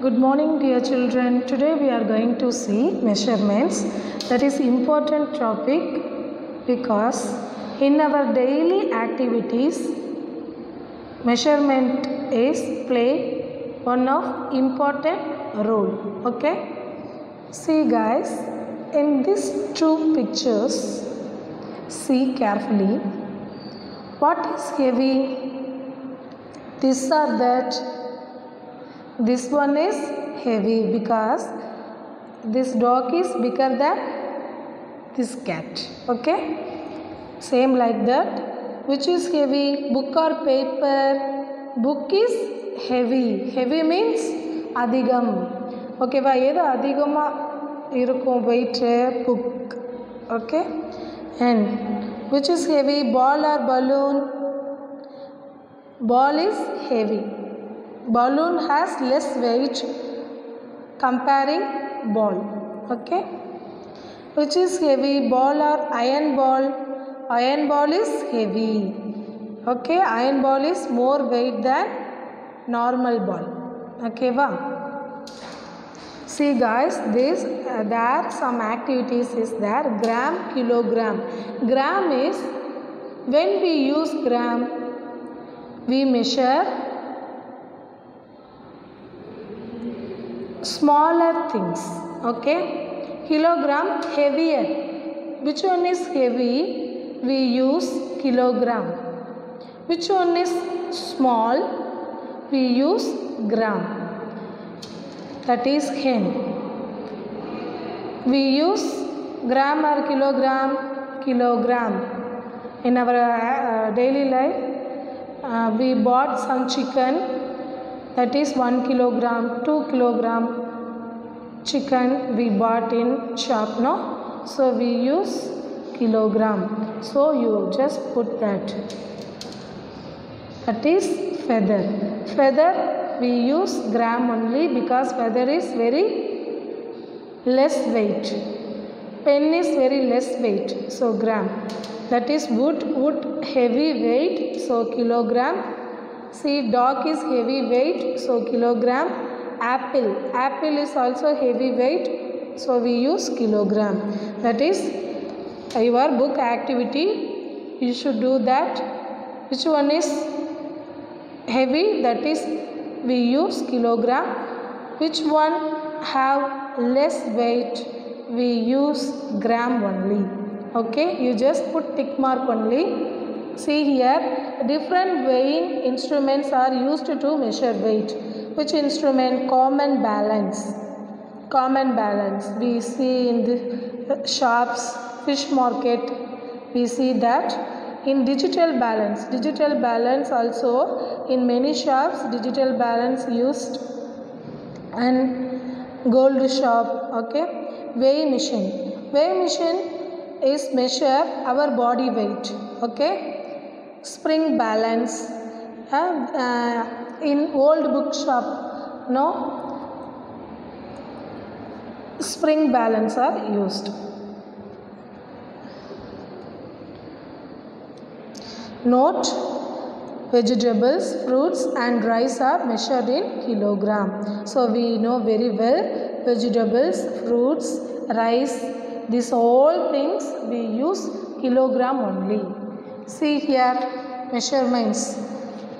Good morning dear children. Today we are going to see measurements. That is important topic because in our daily activities measurement is play one of important role. Okay? See guys, in these two pictures see carefully what is heavy this or that this one is heavy because this dog is bigger than this cat okay same like that which is heavy book or paper book is heavy heavy means அதிகம் ஓகேவா எது அதிகமாக இருக்கும் weight book okay and which is heavy ball or balloon ball is heavy balloon has less weight comparing ball okay? Which is heavy ball or iron ball? Iron ball is heavy okay? Iron ball is more weight than normal ball okay va? See guys this uh, there some activities is there. Gram kilogram. Gram is when we use gram we measure smaller things okay? Kilogram heavier. Which one is heavy? We use kilogram. Which one is small? We use gram. That is hen. We use gram or kilogram? Kilogram. In our uh, daily life uh, we bought some chicken that is 1 kilogram 2 kilogram chicken we bought in shop no? So we use kilogram. So you just put that. That is feather. Feather we use gram only because feather is very less weight. Pen is very less weight so gram. That is wood wood heavy weight so kilogram see dog is heavy weight so kilogram. Apple. Apple is also heavy weight so we use kilogram. That is your book activity you should do that. Which one is heavy? That is we use kilogram. Which one have less weight? We use gram only. Okay? You just put tick mark only see here different weighing instruments are used to measure weight. Which instrument? Common balance. Common balance. We see in the shops fish market we see that. In digital balance digital balance also in many shops digital balance used. And gold shop okay? Weigh machine. Weigh machine is measure our body weight okay spring balance uh, in old book shop no? Spring balance are used. Note vegetables fruits and rice are measured in kilogram. So we know very well vegetables fruits rice these all things we use kilogram only see here measurements.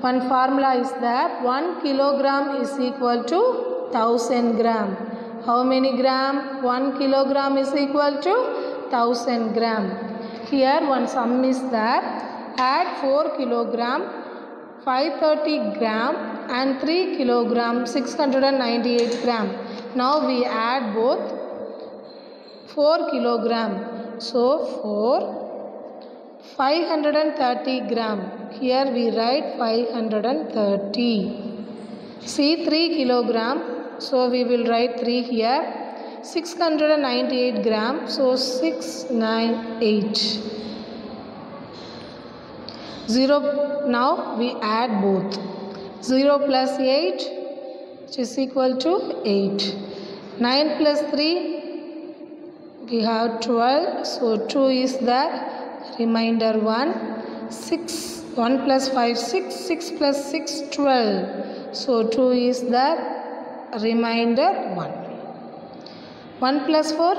One formula is that 1 kilogram is equal to 1000 gram. How many gram? 1 kilogram is equal to 1000 gram. Here one sum is that add 4 kilogram 530 gram and 3 kilogram 698 gram. Now we add both 4 kilogram. So 4 530 gram. Here we write 530 see 3 kilogram. So we will write 3 here. 698 gram. So 698 0 now we add both. 0 plus 8 which is equal to 8 9 plus 3 we have 12 so 2 is there remainder 1 6 1 plus 5 6 6 plus 6 12 so 2 is the remainder 1 1 plus 4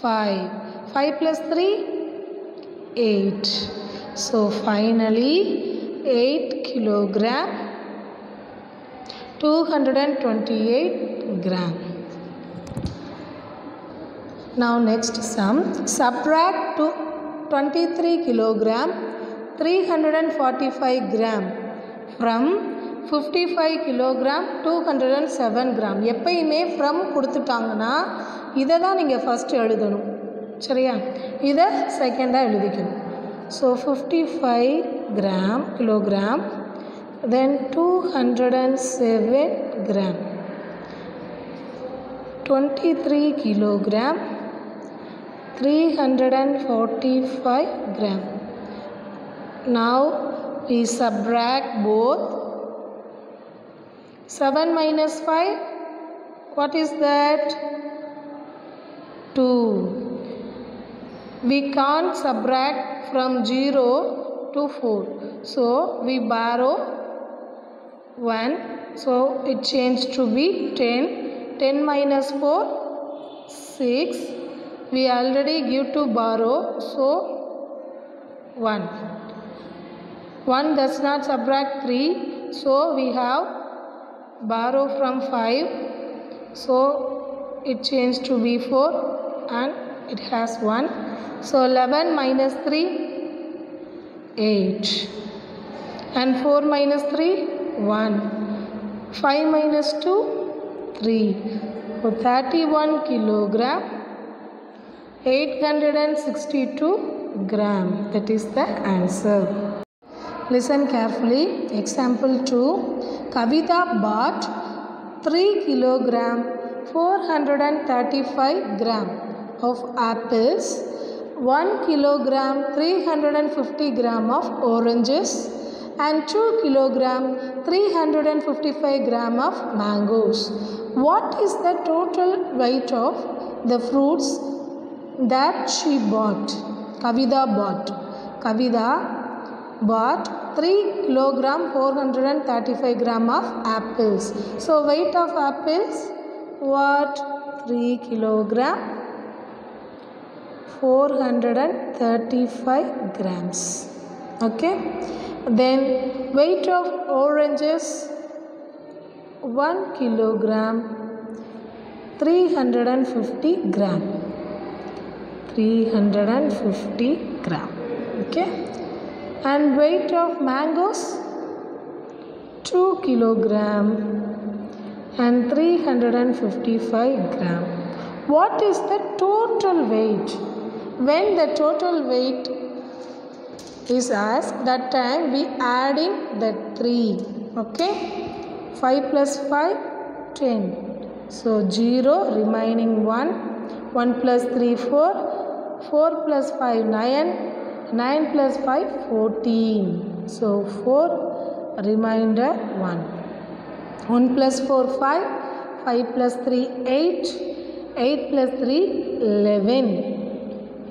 5 5 plus 3 8 so finally 8 kilogram 228 gram. Now next sum subtract to 23 kilogram 345 gram. From 55 kilogram two hundred and seven gram எப்பயுமே from கொடுத்துட்டாங்கன்னா இதை தான் நீங்கள் first எழுதணும். சரியா? இதை செகண்டாக எழுதிக்கணும். So fifty five gram kilogram then two hundred and seven gram twenty three kilogram 345 gram. Now we subtract both. 7 minus 5, what is that? 2. We can't subtract from 0 to 4. So we borrow 1. So it changed to be 10. 10 minus 4, 6 we already give to borrow so 1 1 does not subtract 3 so we have borrow from 5 so it changed to be 4 and it has 1 so 11 minus 3 8 and 4 minus 3 1 5 minus 2 3 so 31 kilogram 862 gram that is the answer Listen carefully. Example 2. Kavita bought 3 kilogram 435 gram of apples, 1 kilogram 350 gram of oranges and 2 kilogram 355 gram of mangoes. What is the total weight of the fruits that she bought? Kavita bought. Kavita bought 3 kilogram 435 gram of apples. So weight of apples what? 3 kilogram 435 grams. Okay? Then weight of oranges 1 kilogram 350 gram 350 gram okay? And weight of mangoes 2 kilogram and 355 gram. What is the total weight? When the total weight is asked that time we adding the 3 okay? 5 plus 5 10 so 0 remaining 1 1 plus 3 4 4 plus 5 9 9 plus 5 14 so 4 remainder 1 1 plus 4 5 5 plus 3 8 8 plus 3 11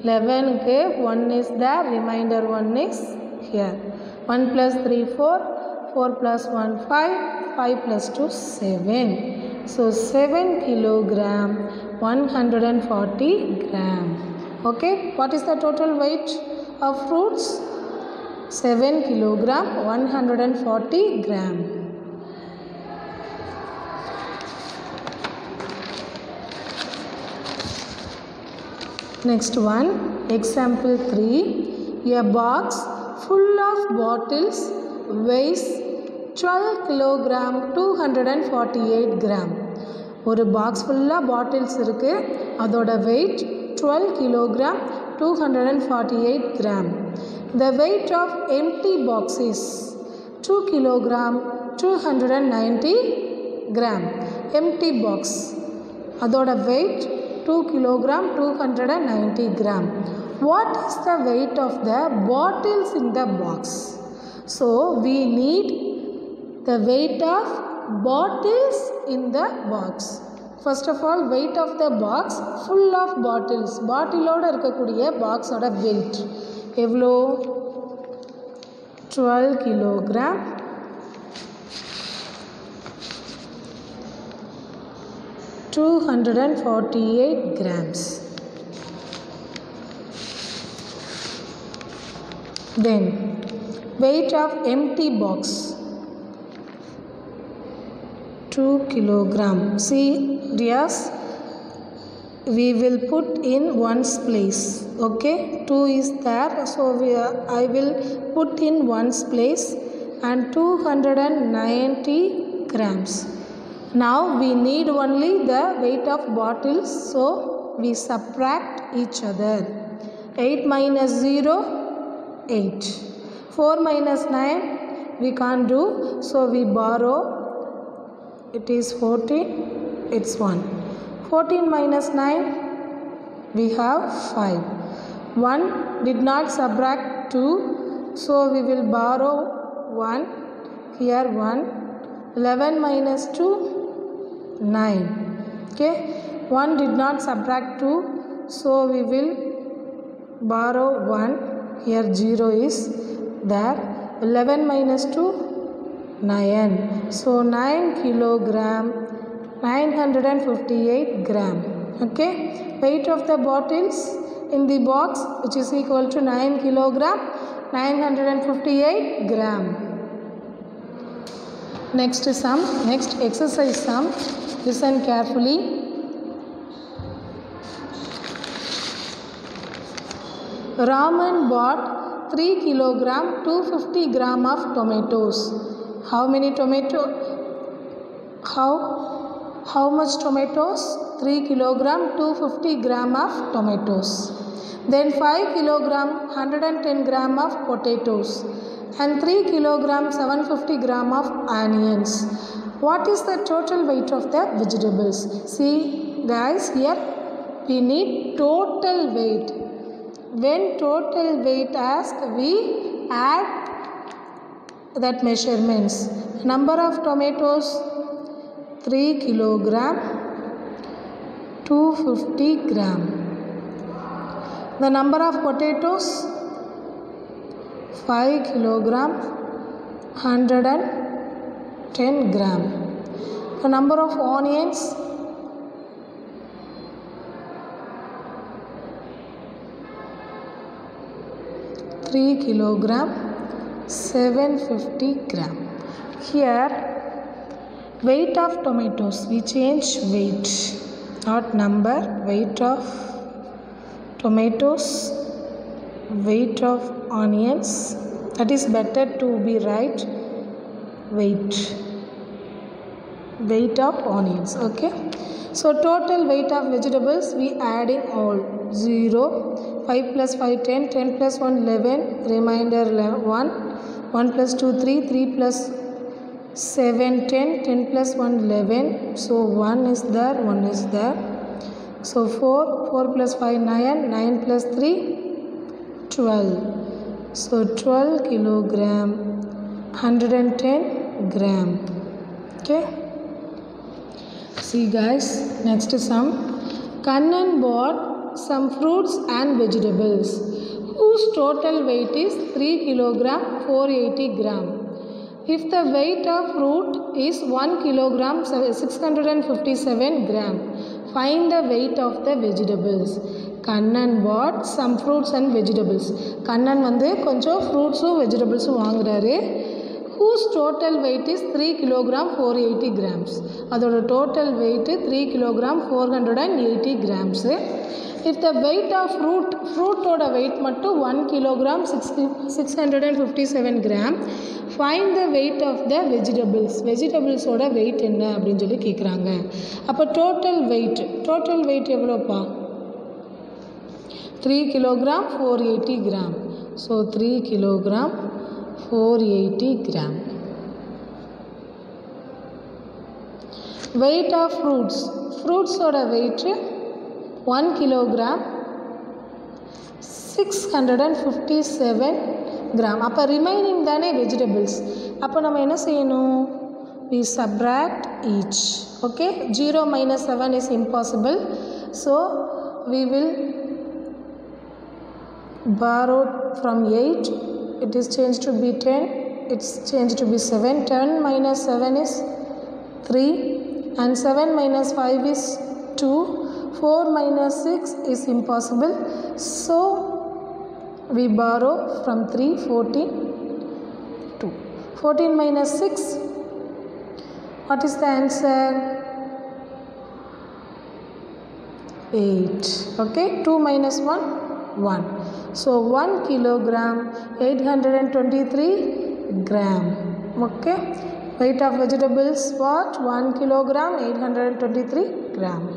11 के 1 is there remainder 1 is here. 1 plus 3 4 4 plus 1 5 5 plus 2 7 so 7 kilogram 140 gram okay what is the total weight of fruits 7 kilogram 140 gram next one example 3 a box full of bottles weighs 12 kilogram 248 gram ஒரு box ஃபுல்லாக bottles இருக்குது அதோட wait twelve kilogram two hundred and forty eight gram the weight of empty box is two kilogram two hundred and ninety gram empty box அதோட wait two kilogram two hundred and ninety gram what is the weight of the bottles in the box so we need the weight of bottles in the box first of all weight of the box full of bottles பாட்டிலோடு இருக்கக்கூடிய பாக்ஸோட weight எவ்வளோ twelve kilogram 248 grams then weight of empty box 2 kilogram. See dears we will put in ones place. Okay? 2 is there so we i will put in ones place and 290 grams. Now we need only the weight of bottles so we subtract each other. 8 minus 0 8 4 minus 9 we can't do so we borrow it is 14 it's 1 14 minus 9 we have 5 1 did not subtract 2 so we will borrow 1 here 1 11 minus 2 9 okay? 1 did not subtract 2 so we will borrow 1 here 0 is there. 11 minus 2 9 so 9 kilogram 958 gram. Okay? Weight of the bottles in the box which is equal to 9 kilogram 958 gram. Next sum next exercise sum. Listen carefully. Raman bought 3 kilogram 250 gram of tomatoes how many tomato how how much tomatoes? 3 kilogram 250 gram of tomatoes. Then 5 kilogram 110 gram of potatoes. And 3 kilogram 750 gram of onions. What is the total weight of the vegetables? See guys here we need total weight. When total weight asked we add that measurements. Number of tomatoes 3 kilogram 250 gram. The number of potatoes 5 kilogram 110 gram. The number of onions Three kilogram 750 gram. Here weight of tomatoes we change weight not number weight of tomatoes weight of onions. That is better to be right weight weight of onions okay? So total weight of vegetables we add in all 0 5 plus 5 10 10 plus 1 11 remainder 1 1 plus 2 3 3 plus 7 10 10 plus 1 11 so 1 is there 1 is there so 4 4 plus 5 9 9 plus 3 12 so 12 kilogram 110 gram. Okay? See guys next sum. Kannan bought some fruits and vegetables whose total weight is 3 kilogram 480 gram if the weight of fruit is 1 kilogram 657 gram find the weight of the vegetables Kannan bought some fruits and vegetables Kannan வந்து கொஞ்சம் ஃப்ரூட்ஸும் வெஜிடபிள்ஸும் வாங்குறாரு Whose total weight is three kilogram four eighty grams அதோட total weight three kilogram four hundred and eighty grams if the weight of fruit ஃப்ரூட்டோட weight மட்டும் one kilogram six six hundred and fifty seven gram find the weight of the vegetables வெஜிடபிள்ஸோட weight என்ன அப்படின்னு சொல்லி கேட்குறாங்க அப்போ total weight total weight எவ்வளோப்பா? Three kilogram four eighty gram so three kilogram four eighty gram weight of fruits ஃப்ரூட்ஸோட weight one kilogram six hundred and fifty seven gram அப்போ remaining தானே vegetables அப்போ நம்ம என்ன செய்யணும் we subtract each okay zero minus seven is impossible so we will borrowed from 8 it is changed to be 10 it's changed to be 7 10 minus 7 is 3 and 7 minus 5 is 2 4 minus 6 is impossible. So we borrow from 3 14 2 14 minus 6 what is the answer? 8 okay 2 minus 1 1 so 1 kilogram 823 gram. Okay? Weight of vegetables what 1 kilogram 823 gram.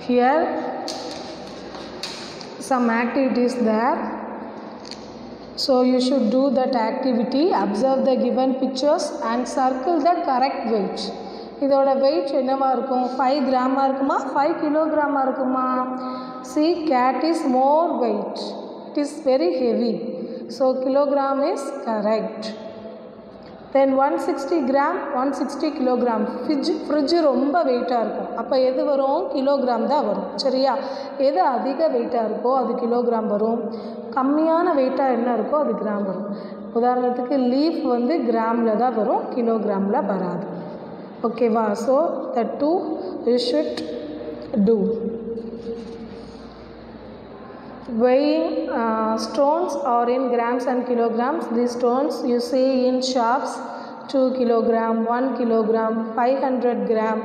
Here some activities there. So you should do that activity. Observe the given pictures and circle the correct weight இதோட weight என்னவாக இருக்கும்? Five கிராமாக இருக்குமா? Five கிலோகிராமாக இருக்குமா? See cat is more weight it is very heavy so kilogram is correct then one sixty gram one sixty kilogram fridge fridge ரொம்ப வெயிட்டாக இருக்கும். அப்போ எது வரும்? கிலோகிராம் தான் வரும். சரியா? எது அதிக வெயிட்டாக இருக்கோ அது கிலோகிராம் வரும். கம்மியான வெயிட்டாக என்ன இருக்கோ அது கிராம் வரும். உதாரணத்துக்கு லீஃப் வந்து கிராமில் தான் வரும் கிலோகிராமில் வராது. ஓகேவா so the two you should do weighing uh, stones or in grams and kilograms these stones you see in shops 2 kilogram 1 kilogram 500 gram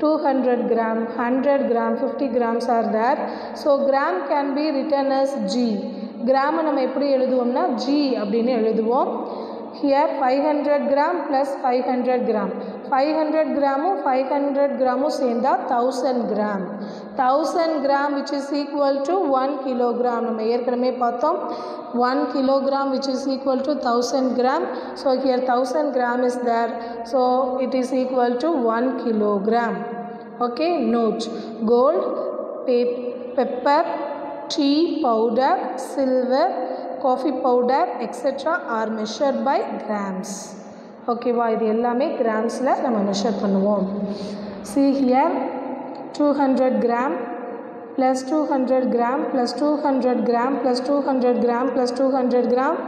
200 gram 100 gram 50 grams are there so gram can be written as g கிராமை நம்ம எப்படி எழுதுவோம்னா g அப்படின்னு எழுதுவோம் here 500 gram plus 500 gram 500 கிராமும் 500 கிராமும் சேர்ந்தா 1000 gram 1000 gram which is equal to 1 kilogram நம்ம ஏற்கனவே பார்த்தோம் 1 kilogram which is equal to 1000 gram so here 1000 gram is there so it is equal to 1 kilogram okay note gold pe- pepper tea powder silver coffee powder etc are measured by grams ஓகேவா இது எல்லாமே கிராம்ஸில் நம்ம measure பண்ணுவோம் see here two hundred gram plus two hundred gram plus two hundred gram plus two hundred gram plus two hundred gram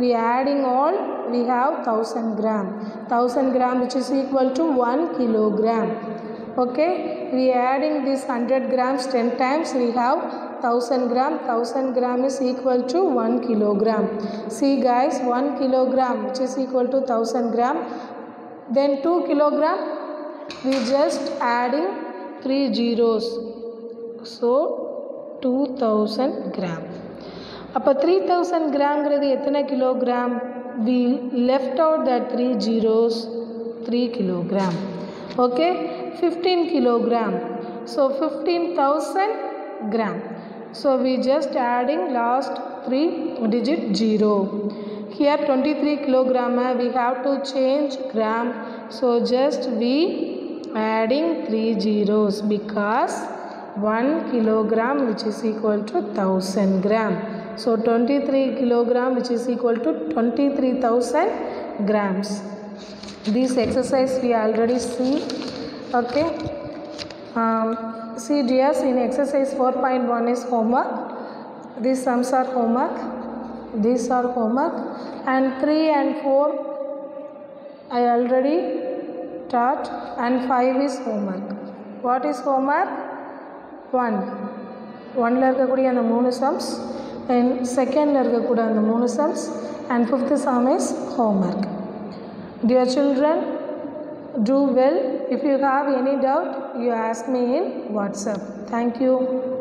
we adding all we have 1000 gram 1000 gram which is equal to 1 kilogram okay we adding this 100 grams 10 times we have 1000 gram 1000 gram is equal to 1 kilogram see guys 1 kilogram which is equal to 1000 gram then 2 kilogram we just adding 3 zeros so 2000 gram அப்போ three thousand கிராம்ங்கிறது எத்தனை kilogram we left out that three zeros three kilogram okay fifteen kilogram so fifteen thousand gram So we just adding last three digit 0. Here 23 kilogram we have to change gram. So just we adding three zeros because 1 kilogram which is equal to 1000 gram. So 23 kilogram which is equal to 23,000 grams. This exercise we already see. Okay. Um, see dears in exercise 4.1 is homework these sums are homework these are homework and 3 and 4 I already taught and 5 is homework what is homework 1 ஒன்னில் இருக்கக்கூடிய அந்த மூணு sums and செகண்டில் இருக்கக்கூடிய அந்த மூணு sums and fifth some is homework dear children do well if you have any doubt you ask me in whatsapp. Thank you